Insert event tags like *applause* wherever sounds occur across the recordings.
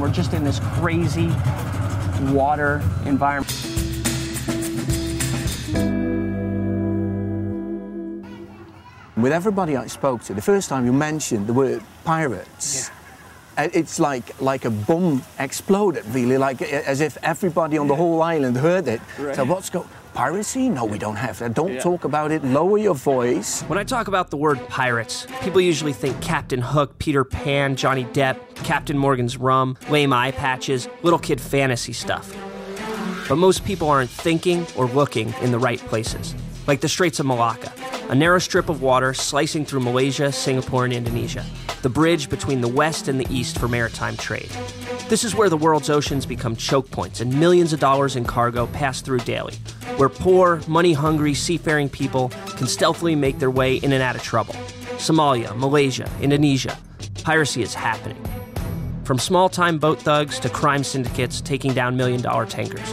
We're just in this crazy water environment. With everybody I spoke to, the first time you mentioned the word pirates, uh, it's like like a bomb exploded, really, like as if everybody on the whole island heard it. Right. So what's go? Piracy? No, we don't have that. Don't Yeah. talk about it. Lower your voice. When I talk about the word pirates, people usually think Captain Hook, Peter Pan, Johnny Depp, Captain Morgan's rum, lame eye patches, little kid fantasy stuff. But most people aren't thinking or looking in the right places, like the Straits of Malacca, a narrow strip of water slicing through Malaysia, Singapore, and Indonesia, the bridge between the West and the East for maritime trade. This is where the world's oceans become choke points and millions of dollars in cargo pass through daily, where poor, money hungry, seafaring people can stealthily make their way in and out of trouble. Somalia, Malaysia, Indonesia, piracy is happening. From small time boat thugs to crime syndicates taking down million dollar tankers.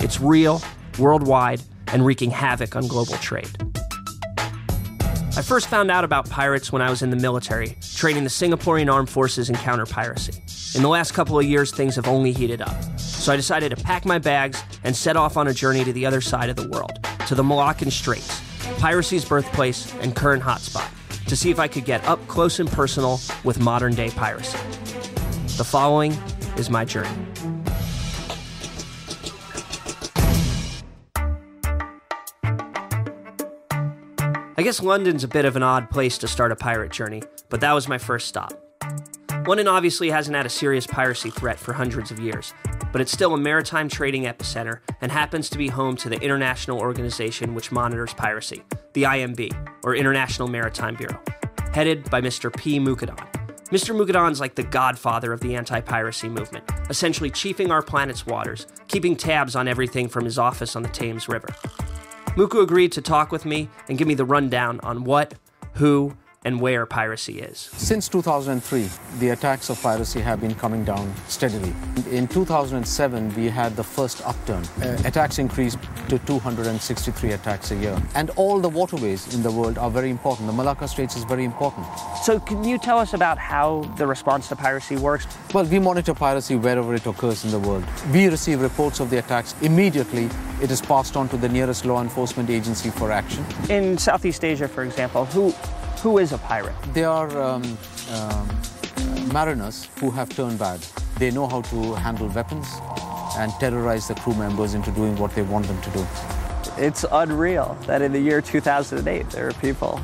It's real, worldwide, and wreaking havoc on global trade. I first found out about pirates when I was in the military, training the Singaporean armed forces in counter piracy. In the last couple of years, things have only heated up. So I decided to pack my bags and set off on a journey to the other side of the world, to the Malaccan Straits, piracy's birthplace and current hotspot, to see if I could get up close and personal with modern day piracy. The following is my journey. I guess London's a bit of an odd place to start a pirate journey, but that was my first stop. London obviously hasn't had a serious piracy threat for hundreds of years, but it's still a maritime trading epicenter and happens to be home to the international organization which monitors piracy, the IMB, or International Maritime Bureau, headed by Mr. P. Mukundan. Mr. Mukundan's like the godfather of the anti piracy movement, essentially chiefing our planet's waters, keeping tabs on everything from his office on the Thames River. Muku agreed to talk with me and give me the rundown on what, who, and where piracy is. Since 2003, the attacks of piracy have been coming down steadily. In 2007, we had the first upturn. Uh, attacks increased to 263 attacks a year. And all the waterways in the world are very important. The Malacca Straits is very important. So, can you tell us about how the response to piracy works? Well, we monitor piracy wherever it occurs in the world. We receive reports of the attacks immediately. It is passed on to the nearest law enforcement agency for action. In Southeast Asia, for example, who who is a pirate? They are um, um, mariners who have turned bad. They know how to handle weapons and terrorize the crew members into doing what they want them to do. It's unreal that in the year 2008 there are people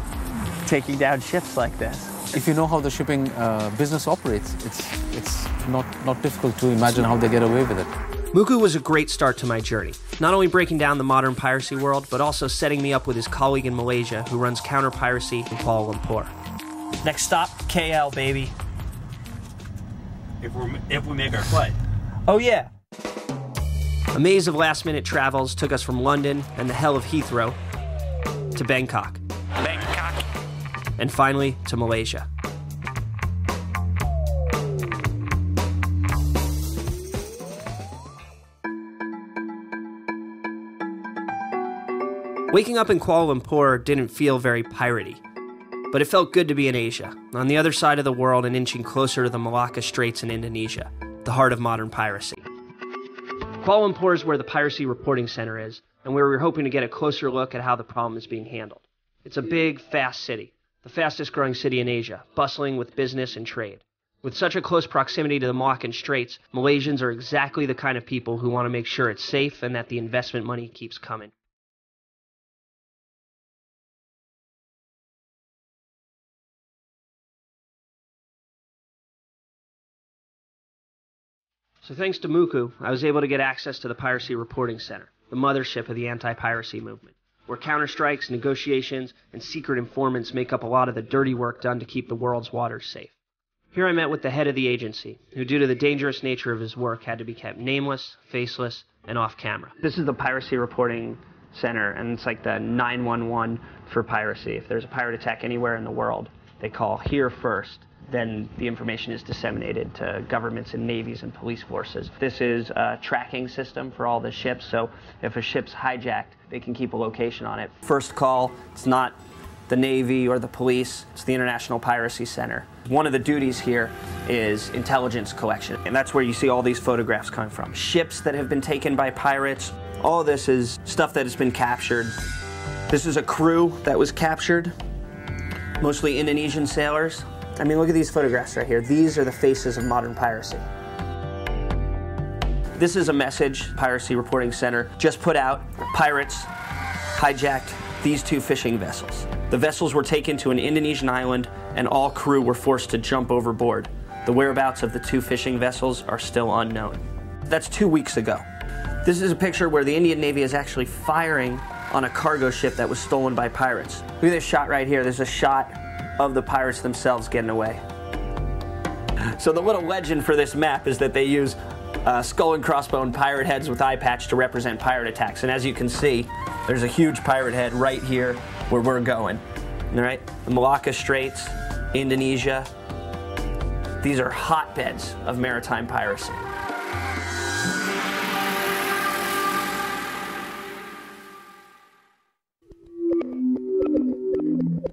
taking down ships like this. If you know how the shipping uh, business operates, it's, it's not, not difficult to imagine how they get away with it. Muku was a great start to my journey, not only breaking down the modern piracy world, but also setting me up with his colleague in Malaysia who runs counter piracy in Kuala Lumpur. Next stop, KL, baby. If we if we make our flight. Oh, yeah. A maze of last minute travels took us from London and the hell of Heathrow to Bangkok. Bangkok. And finally to Malaysia. Waking up in Kuala Lumpur didn't feel very piratey, but it felt good to be in Asia, on the other side of the world and inching closer to the Malacca Straits in Indonesia, the heart of modern piracy. Kuala Lumpur is where the Piracy Reporting Center is, and where we're hoping to get a closer look at how the problem is being handled. It's a big, fast city, the fastest growing city in Asia, bustling with business and trade. With such a close proximity to the Malaccan Straits, Malaysians are exactly the kind of people who want to make sure it's safe and that the investment money keeps coming. So thanks to Muku, I was able to get access to the Piracy Reporting Center, the mothership of the anti-piracy movement, where counterstrikes, negotiations, and secret informants make up a lot of the dirty work done to keep the world's waters safe. Here I met with the head of the agency, who due to the dangerous nature of his work had to be kept nameless, faceless, and off camera. This is the Piracy Reporting Center, and it's like the 911 for piracy. If there's a pirate attack anywhere in the world, they call here first then the information is disseminated to governments and navies and police forces. This is a tracking system for all the ships, so if a ship's hijacked, they can keep a location on it. First call, it's not the Navy, or the police. It's the International Piracy Center. One of the duties here is intelligence collection, and that's where you see all these photographs coming from. Ships that have been taken by pirates. All this is stuff that has been captured. This is a crew that was captured, mostly Indonesian sailors. I mean, look at these photographs right here. These are the faces of modern piracy. This is a message Piracy Reporting Center just put out. Pirates hijacked these two fishing vessels. The vessels were taken to an Indonesian island and all crew were forced to jump overboard. The whereabouts of the two fishing vessels are still unknown. That's two weeks ago. This is a picture where the Indian Navy is actually firing on a cargo ship that was stolen by pirates. Look at this shot right here. There's a shot of the pirates themselves getting away. So the little legend for this map is that they use uh, skull and crossbone pirate heads with eye patch to represent pirate attacks. And as you can see, there's a huge pirate head right here where we're going. All right, the Malacca Straits, Indonesia. These are hotbeds of maritime piracy.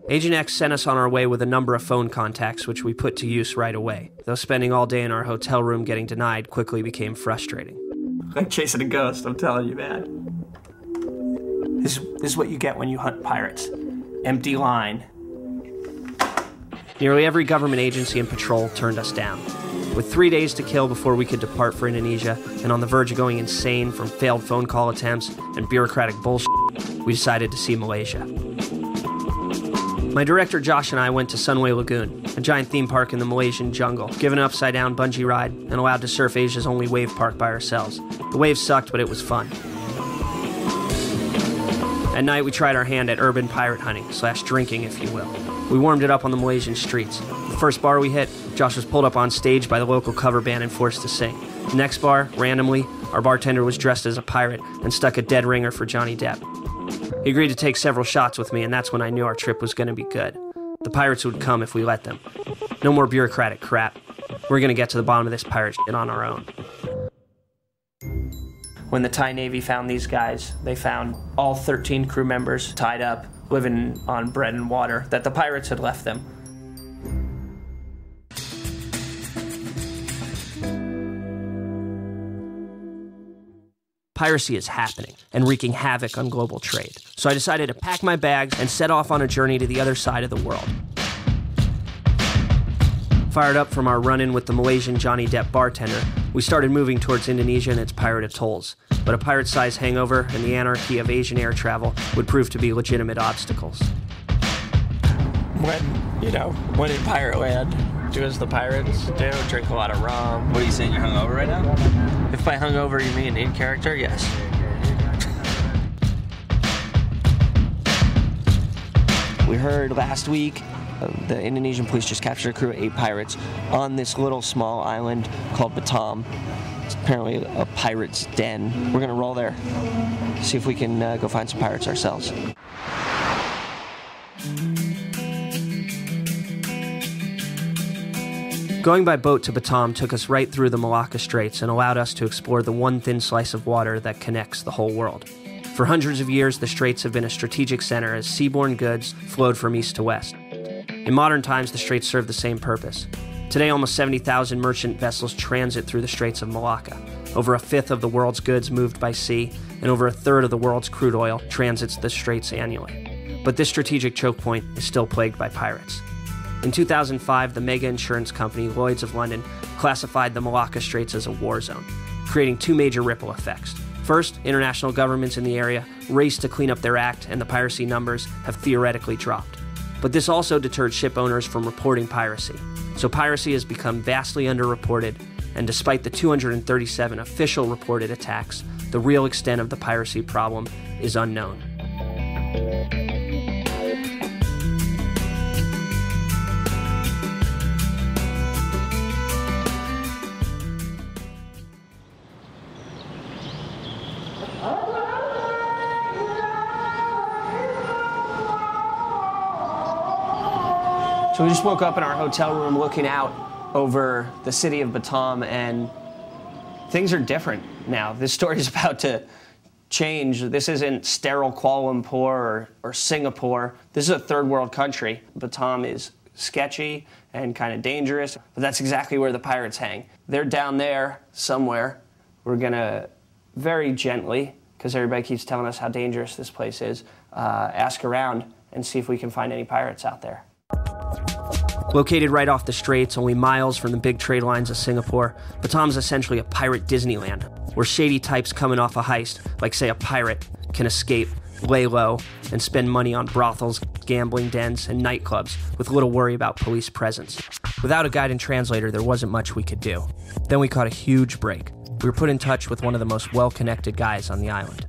Agent X sent us on our way with a number of phone contacts, which we put to use right away. Though spending all day in our hotel room getting denied quickly became frustrating. Like chasing a ghost, I'm telling you, man. This, this is what you get when you hunt pirates. Empty line. Nearly every government agency and patrol turned us down. With three days to kill before we could depart for Indonesia, and on the verge of going insane from failed phone call attempts and bureaucratic bullshit, we decided to see Malaysia. My director Josh and I went to Sunway Lagoon, a giant theme park in the Malaysian jungle, given an upside down bungee ride, and allowed to surf Asia's only wave park by ourselves. The waves sucked, but it was fun. At night, we tried our hand at urban pirate hunting, slash drinking, if you will. We warmed it up on the Malaysian streets. The first bar we hit, Josh was pulled up on stage by the local cover band and forced to sing. The next bar, randomly, our bartender was dressed as a pirate and stuck a dead ringer for Johnny Depp. He agreed to take several shots with me, and that's when I knew our trip was going to be good. The pirates would come if we let them. No more bureaucratic crap. We're going to get to the bottom of this pirate shit on our own. When the Thai Navy found these guys, they found all 13 crew members tied up, living on bread and water that the pirates had left them. Piracy is happening and wreaking havoc on global trade. So I decided to pack my bags and set off on a journey to the other side of the world. Fired up from our run in with the Malaysian Johnny Depp bartender, we started moving towards Indonesia and its pirate atolls. But a pirate sized hangover and the anarchy of Asian air travel would prove to be legitimate obstacles. When, you know, when in pirate land, do as the pirates do, drink a lot of rum. What are you saying? You're hungover right now? If by hungover you mean in character, yes. We heard last week uh, the Indonesian police just captured a crew of eight pirates on this little small island called Batam. It's apparently a pirate's den. We're gonna roll there, see if we can uh, go find some pirates ourselves. Going by boat to Batam took us right through the Malacca Straits and allowed us to explore the one thin slice of water that connects the whole world. For hundreds of years, the straits have been a strategic center as seaborne goods flowed from east to west. In modern times, the straits serve the same purpose. Today, almost 70,000 merchant vessels transit through the Straits of Malacca. Over a fifth of the world's goods moved by sea, and over a third of the world's crude oil transits the straits annually. But this strategic choke point is still plagued by pirates. In 2005, the mega insurance company Lloyds of London classified the Malacca Straits as a war zone, creating two major ripple effects. First, international governments in the area raced to clean up their act, and the piracy numbers have theoretically dropped. But this also deterred ship owners from reporting piracy. So piracy has become vastly underreported, and despite the 237 official reported attacks, the real extent of the piracy problem is unknown. So we just woke up in our hotel room looking out over the city of Batam, and things are different now. This story is *laughs* about to change. This isn't sterile Kuala Lumpur or, or Singapore. This is a third world country. Batam is sketchy and kind of dangerous, but that's exactly where the pirates hang. They're down there somewhere. We're gonna very gently, because everybody keeps telling us how dangerous this place is, uh, ask around and see if we can find any pirates out there. Located right off the straits, only miles from the big trade lines of Singapore, Batam's essentially a pirate Disneyland, where shady types coming off a heist, like say a pirate, can escape, lay low, and spend money on brothels, gambling dens, and nightclubs with little worry about police presence. Without a guide and translator, there wasn't much we could do. Then we caught a huge break. We were put in touch with one of the most well connected guys on the island.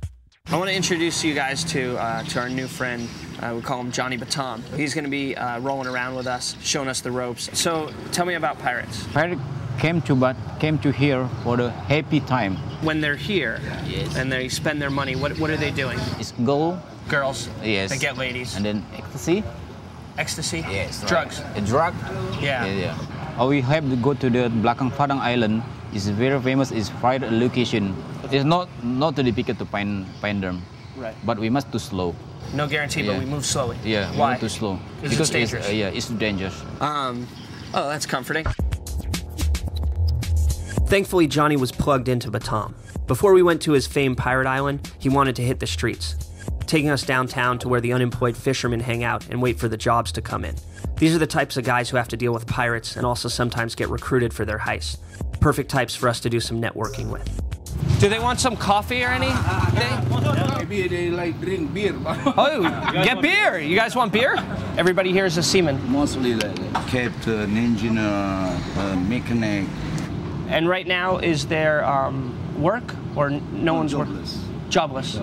I want to introduce you guys to uh, to our new friend. Uh, we call him Johnny Batam. He's going to be uh, rolling around with us, showing us the ropes. So, tell me about pirates. Pirate came to but came to here for the happy time. When they're here yes. and they spend their money, what what are they doing? It's gold, Girls. yes, They get ladies. and then ecstasy, Ecstasy. yes, Drugs. a drug, Yeah. yeah, yeah. Oh, we have to go to the Belakang Padang Island. It's very famous. It's private location. It's not not too difficult to find find them, Right. but we must too slow. No guarantee, but we move slowly. Yeah, we Why? want too slow Because it's dangerous. uh, yeah, it's dangerous. Um. Oh, that's comforting. Thankfully, Johnny was plugged into Batam. Before we went to his famed pirate island, he wanted to hit the streets, taking us downtown to where the unemployed fishermen hang out and wait for the jobs to come in. These are the types of guys who have to deal with pirates and also sometimes get recruited for their heists. Perfect types for us to do some networking with. Do they want some coffee or anything? Maybe they like drink beer, *laughs* Oh, get beer. You guys want beer? Everybody here is a seaman. mostly like captain, engineer, uh, mechanic. And right now, is there um, work or no one's working? jobless. Jobless.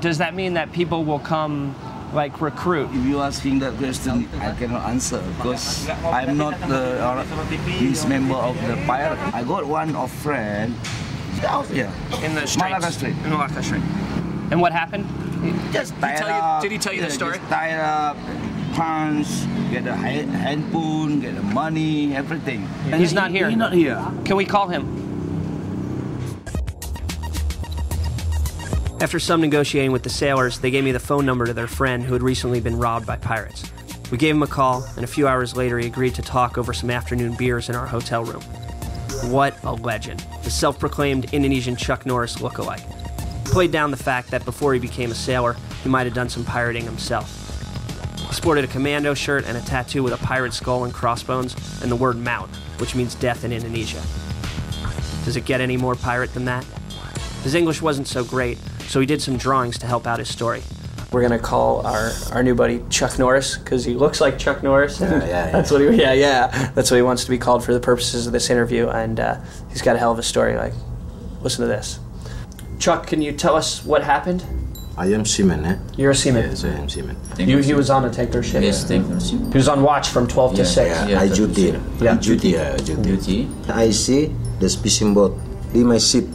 Does that mean that people will come, like recruit? If you asking that question, I cannot answer because I'm not the uh, member of the pirate. I got one of friend out here In the streets? Malacca Street. In Malacca Street. And what happened? Just Did he tied tell you- did he tell you the story? Just tied up, punch, get a hand, handphone, get the money, everything. And He's he- not here. He's not here. Can we call him? After some negotiating with the sailors, they gave me the phone number to their friend who had recently been robbed by pirates. We gave him a call, and a few hours later, he agreed to talk over some afternoon beers in our hotel room. What a legend. The self proclaimed Indonesian Chuck Norris lookalike. Played down the fact that before he became a sailor, he might have done some pirating himself. He sported a commando shirt and a tattoo with a pirate skull and crossbones, and the word Maut, which means death in Indonesia. Does it get any more pirate than that? His English wasn't so great, so he did some drawings to help out his story. We're gonna call our, our new buddy Chuck Norris because he looks like Chuck Norris. Yeah, *laughs* yeah, That's what he, yeah, yeah. That's what he wants to be called for the purposes of this interview, and uh, he's got a hell of a story. Like, listen to this. Chuck, can you tell us what happened? I am seaman, eh? You're a seaman. Yes, I am seaman. You, he was on a tanker ship. Yes, thank you. He was on watch from 12 to 6. Yeah, Yeah, I that duty. is Yeah. I duty, uh, duty. Duty. I see the fishing boat in my ship.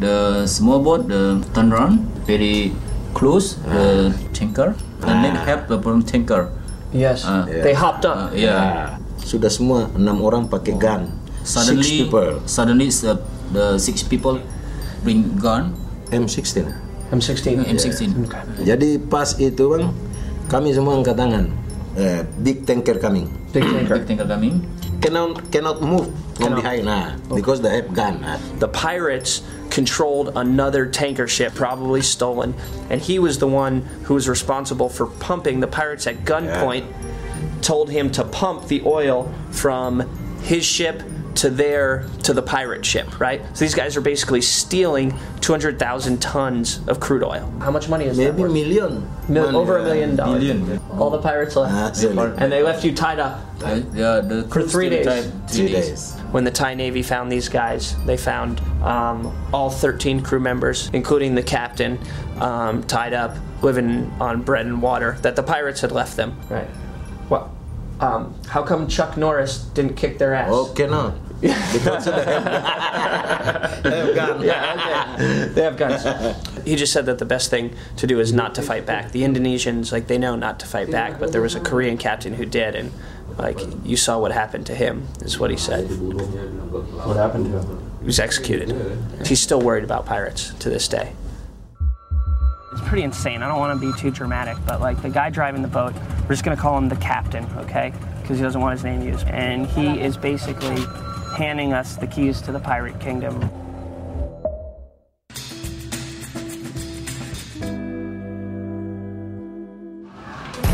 The small boat, the turn around, very close, the tanker. And then have the problem tanker. Yes. Uh, They hopped Uh, up. yeah. Sudah semua enam orang pakai gun. Suddenly, Six people. suddenly uh, the six people bring gun, M16. M16. M16. Jadi pas itu bang, kami semua angkat tangan. Eh, big tanker coming. Big tanker. Big tanker coming. Cannot cannot move from Cannot. behind nah, because they have gun. Nah. The pirates controlled another tanker ship, probably stolen, and he was the one who was responsible for pumping the pirates at gunpoint. Told him to pump the oil from his ship to their to the pirate ship, right? So these guys are basically stealing 200,000 tons of crude oil. How much money is that? Maybe worth? million. Mil- Money, over a million dollars. Million. All the pirates left, Ah, and they left you tied up. Uh, yeah, the For three days. Time, Three days. When the Thai Navy found these guys, they found um, all 13 crew members, including the captain, um, tied up, living on bread and water that the pirates had left them. Right. Well, um, how come Chuck Norris didn't kick their ass? Oh, cannot. Because *laughs* they have, *laughs* they have gun. Yeah, okay. they have guns. He just said that the best thing to do is not to fight back. The Indonesians, like, they know not to fight back, but there was a Korean captain who did, and like, you saw what happened to him, is what he said. What happened to him? He was executed. He's still worried about pirates to this day. It's pretty insane. I don't want to be too dramatic, but like the guy driving the boat, we're just going to call him the captain, okay? Because he doesn't want his name used. And he is basically handing us the keys to the pirate kingdom.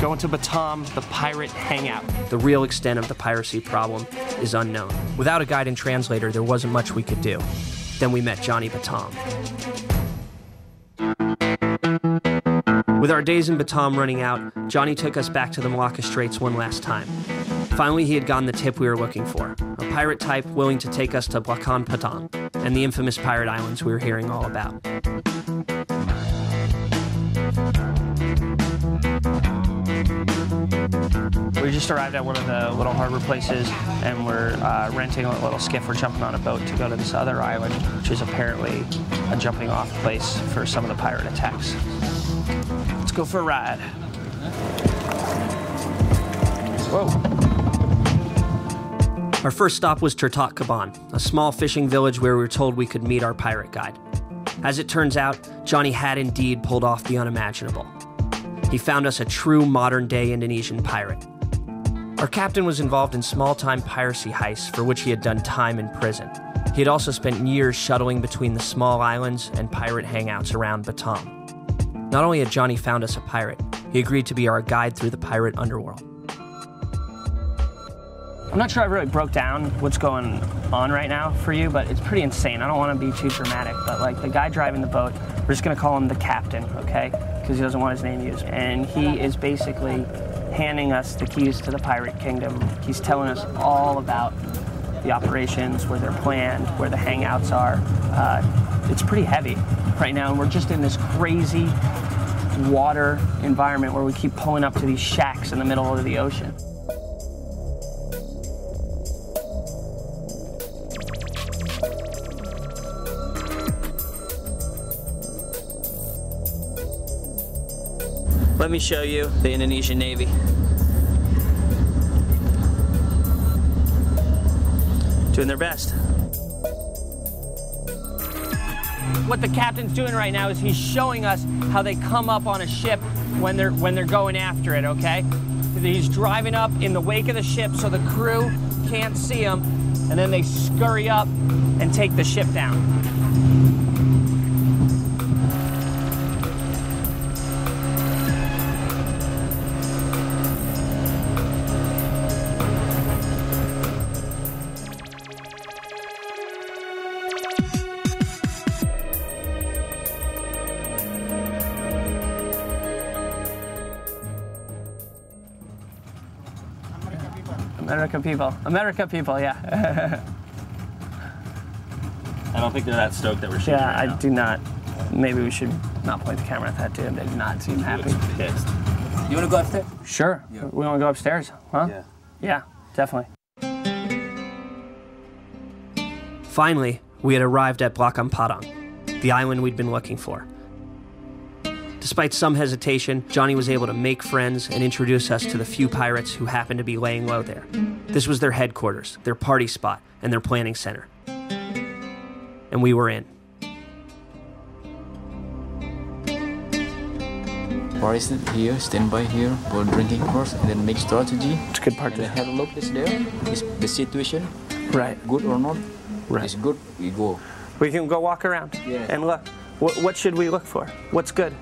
Going to Batam, the pirate hangout. The real extent of the piracy problem is unknown. Without a guide and translator, there wasn't much we could do. Then we met Johnny Batam. With our days in Batam running out, Johnny took us back to the Malacca Straits one last time. Finally, he had gotten the tip we were looking for a pirate type willing to take us to Belakang Padang and the infamous pirate islands we were hearing all about. We just arrived at one of the little harbor places and we're uh, renting a little skiff. We're jumping on a boat to go to this other island, which is apparently a jumping off place for some of the pirate attacks. Let's go for a ride. Whoa. Our first stop was Tertak Kaban, a small fishing village where we were told we could meet our pirate guide. As it turns out, Johnny had indeed pulled off the unimaginable. He found us a true modern day Indonesian pirate. Our captain was involved in small time piracy heists for which he had done time in prison. He had also spent years shuttling between the small islands and pirate hangouts around Batam. Not only had Johnny found us a pirate, he agreed to be our guide through the pirate underworld. I'm not sure I really broke down what's going on right now for you, but it's pretty insane. I don't want to be too dramatic, but like the guy driving the boat, we're just going to call him the captain, okay? Because he doesn't want his name used. And he is basically handing us the keys to the pirate kingdom. He's telling us all about the operations, where they're planned, where the hangouts are. Uh, it's pretty heavy right now, and we're just in this crazy water environment where we keep pulling up to these shacks in the middle of the ocean. Let me show you the Indonesian Navy. Doing their best. What the captain's doing right now is he's showing us how they come up on a ship when they're when they're going after it, okay? He's driving up in the wake of the ship so the crew can't see him, and then they scurry up and take the ship down. America people. America people, yeah. *laughs* I don't think they're that stoked that we're shooting. yeah, right I now. do not. Maybe we should not point the camera at that dude. They do not seem happy. Pissed. You wanna go upstairs? Sure. We want to go upstairs, huh? Yeah. Yeah, definitely. Finally, we had arrived at Belakang Padang, the island we'd been looking for. Despite some hesitation, Johnny was able to make friends and introduce us to the few pirates who happened to be laying low there. This was their headquarters, their party spot, and their planning center. And we were in. Paris here, stand by here for drinking first, and then make strategy. It's a good part And then to have a look is there. Is the situation Right. good or not? Right. It's good. We go. We can go walk around Yeah. and look. What, what should we look for? What's good?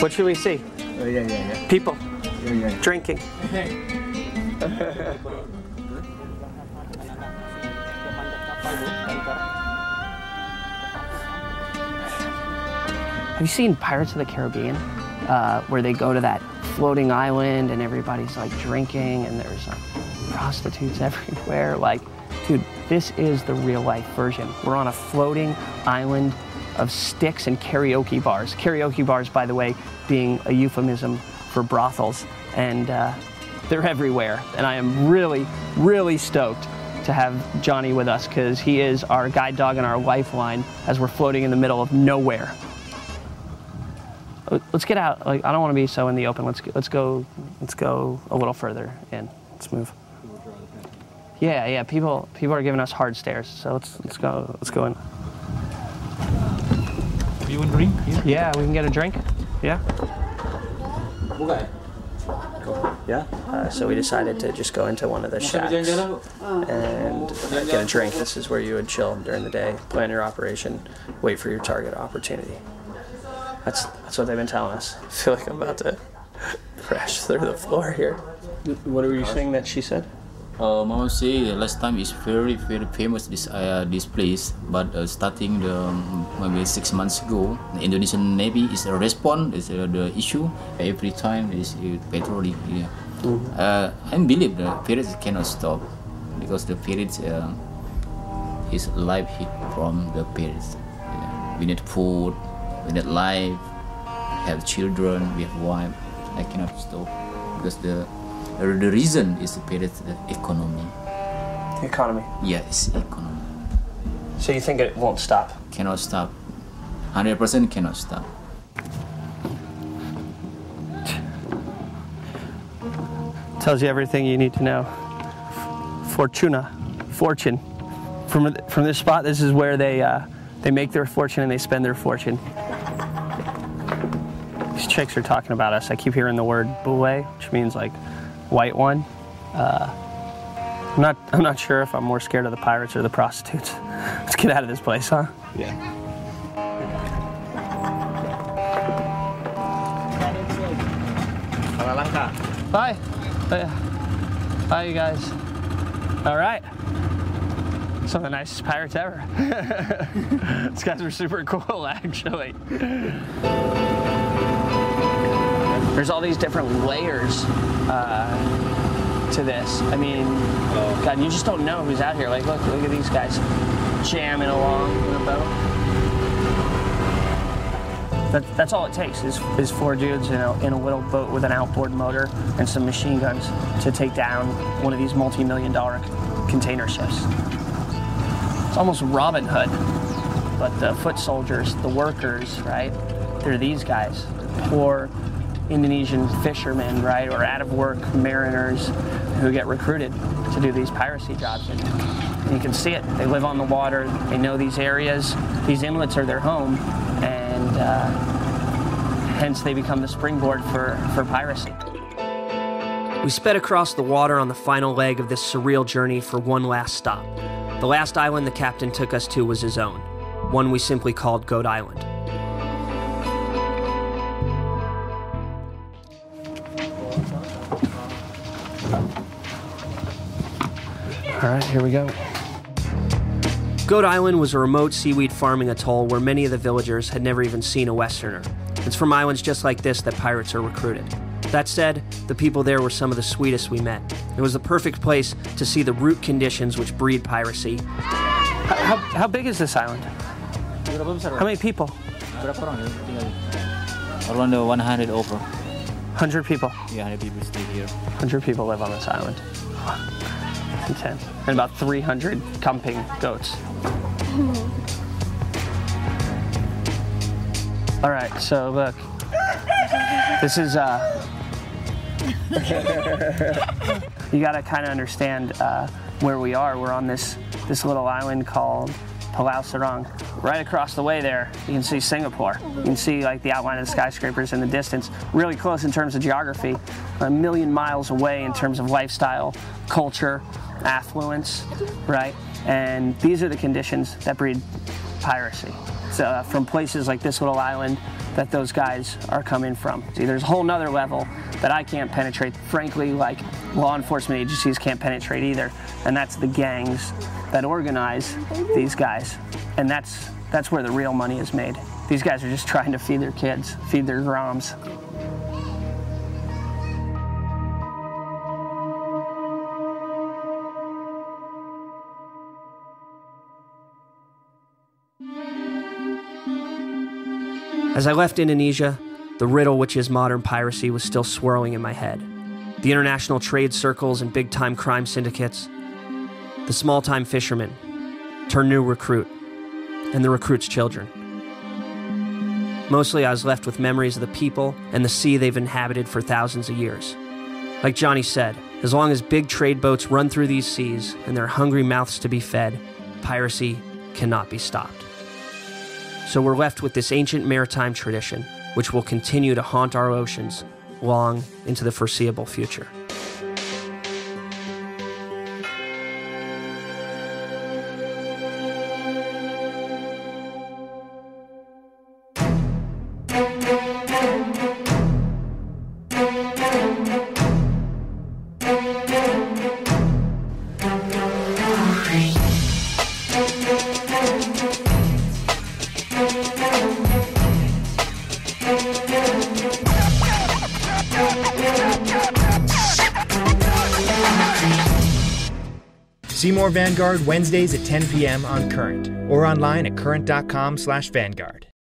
What should we see? Oh yeah, yeah, yeah. People yeah, yeah. drinking. Have you seen Pirates of the Caribbean, uh, where they go to that floating island and everybody's like drinking and there's like prostitutes *laughs* everywhere? Like, dude, this is the real life version. We're on a floating island of sticks and karaoke bars. Karaoke bars, by the way, being a euphemism for brothels, and uh, they're everywhere. And I am really, really stoked to have Johnny with us because he is our guide dog and our lifeline as we're floating in the middle of nowhere. Let- Let's get out. Like I don't want to be so in the open. Let's let's go. Let's go a little further in. Let's move. Yeah, yeah. People people are giving us hard stares. So let's let's go. Let's go in. You want drink? Yeah, we can get a drink. Yeah. Okay. Yeah. Uh, so we decided to just go into one of the shacks and uh, get a drink. This is where you would chill during the day, plan your operation, wait for your target opportunity. That's that's what they've been telling us. *laughs* I feel like I'm about to *laughs* crash through the floor here. What were you saying that she said? Uh, Mama say last time is very very famous this uh, this place, but uh, starting the um, maybe six months ago, the Indonesian Navy is a respond is uh, the issue every time is uh, petrol. Yeah. Uh, I believe the pirates cannot stop because the pirates uh, is life hit from the pirates. Yeah. We need food, we need life, have children, we have wife. I cannot stop because the the reason is the pirates the economy. The economy. Yes, economy. So you think it won't stop? Cannot stop. Hundred percent cannot stop. Tells you everything you need to know. Fortuna, fortune. From from this spot, this is where they uh, they make their fortune and they spend their fortune. These chicks are talking about us. I keep hearing the word "bule," which means like white one. Uh, I'm not I'm not sure if I'm more scared of the pirates or the prostitutes. *laughs* Let's get out of this place, huh? Yeah. Bye. Bye. Bye, you guys. All right. Some of the nicest pirates ever. *laughs* These guys are super cool, *laughs* actually. There's all these different layers uh, to this. I mean, God, you just don't know who's out here. Like, look, look at these guys jamming along in a boat. That, that's all it takes is, is four dudes in a, in a little boat with an outboard motor and some machine guns to take down one of these multi-million dollar container ships. It's almost Robin Hood, but the foot soldiers, the workers, right? They're these guys, poor Indonesian fishermen, right, or out of work mariners who get recruited to do these piracy jobs. And you can see it. They live on the water. They know these areas. These inlets are their home, and uh, hence they become the springboard for, for piracy. We sped across the water on the final leg of this surreal journey for one last stop. The last island the captain took us to was his own, one we simply called Goat Island. All right, here we go. Goat Island was a remote seaweed farming atoll where many of the villagers had never even seen a Westerner. It's from islands just like this that pirates are recruited. That said, the people there were some of the sweetest we met. It was the perfect place to see the root conditions which breed piracy. How, how, how big is this island? How many people? Around uh, 100 over. 100 people. Yeah, 100 people stay here. 100 people live on this island. Intense. And about 300 cumping goats. All right, so look. This is, uh, *laughs* you gotta kind of understand uh, where we are. We're on this, this little island called Palau Serang. Right across the way there, you can see Singapore. You can see like the outline of the skyscrapers in the distance. Really close in terms of geography. A million miles away in terms of lifestyle, culture, affluence, right? And these are the conditions that breed piracy. So uh, from places like this little island that those guys are coming from. See, there's a whole nother level that I can't penetrate. Frankly, like law enforcement agencies can't penetrate either. And that's the gangs that organize these guys. And that's that's where the real money is made. These guys are just trying to feed their kids, feed their groms. As I left Indonesia, the riddle which is modern piracy was still swirling in my head. The international trade circles and big time crime syndicates, the small time fisherman, turned new recruit, and the recruit's children. Mostly, I was left with memories of the people and the sea they've inhabited for thousands of years. Like Johnny said, as long as big trade boats run through these seas and there are hungry mouths to be fed, piracy cannot be stopped. So we're left with this ancient maritime tradition, which will continue to haunt our oceans long into the foreseeable future. Vanguard Wednesdays at 10 p.m. on Current or online at current.com/vanguard.